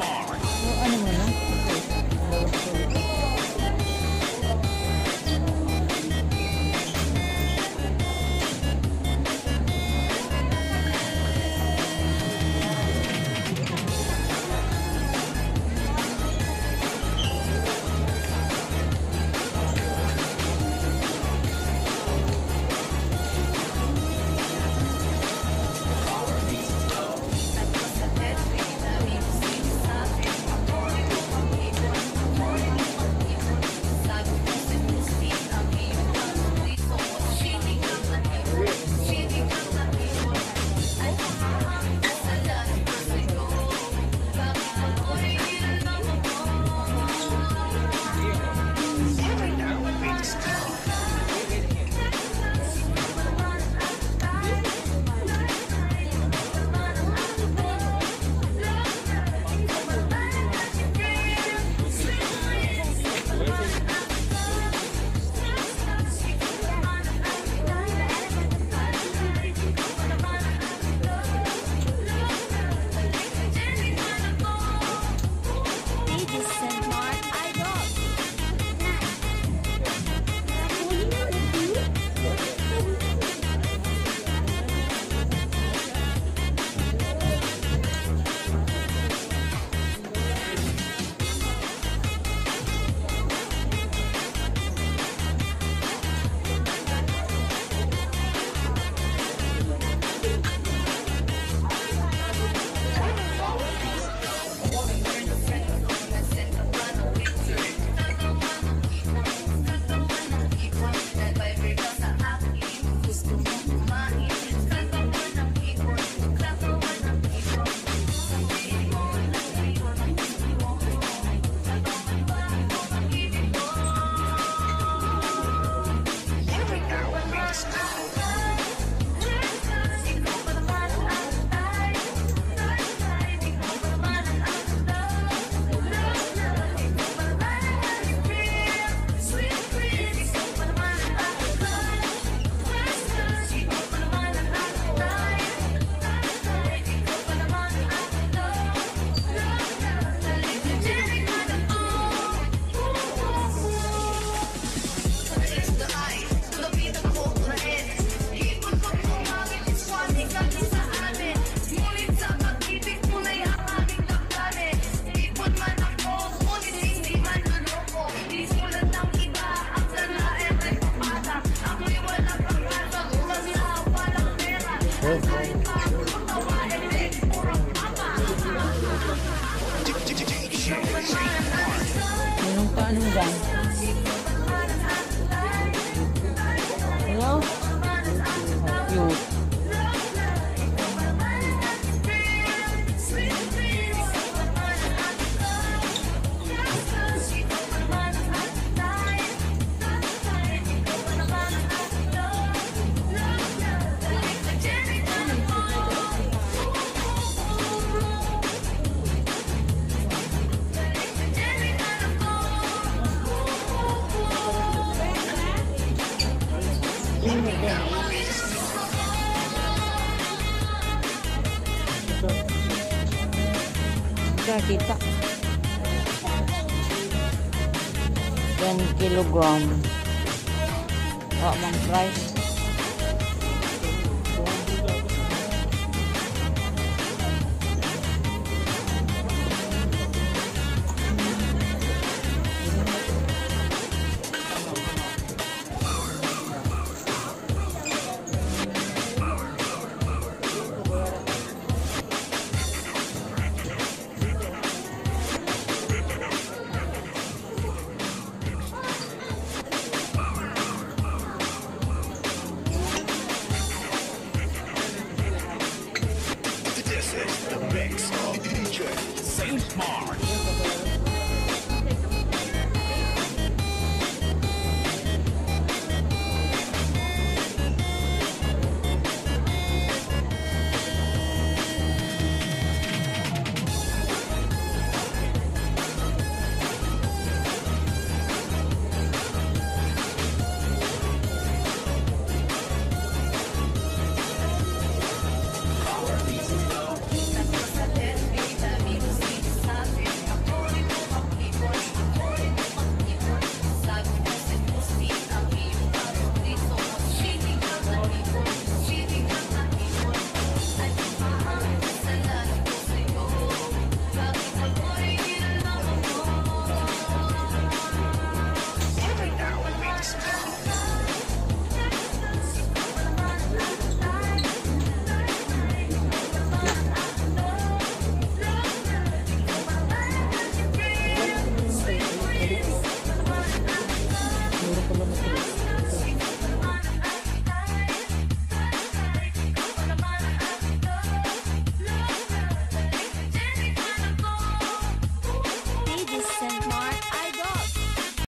tomorrow. Anong paano dyan? Kita. 10 kilogram. Oh, mang price. smart.